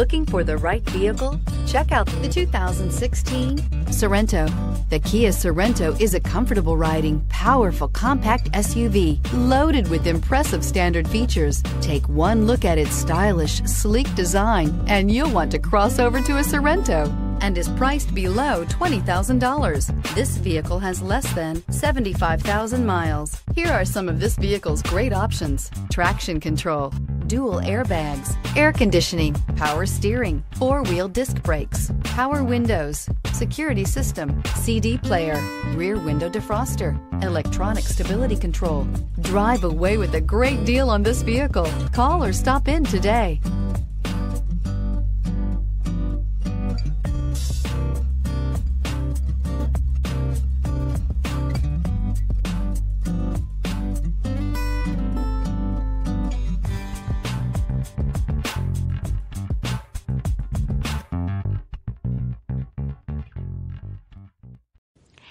Looking for the right vehicle? Check out the 2016 Sorento. The Kia Sorento is a comfortable riding, powerful compact SUV loaded with impressive standard features. Take one look at its stylish, sleek design and you'll want to cross over to a Sorento and is priced below $20,000. This vehicle has less than 75,000 miles. Here are some of this vehicle's great options. Traction control, dual airbags, air conditioning, power steering, four-wheel disc brakes, power windows, security system, CD player, rear window defroster, electronic stability control. Drive away with a great deal on this vehicle. Call or stop in today.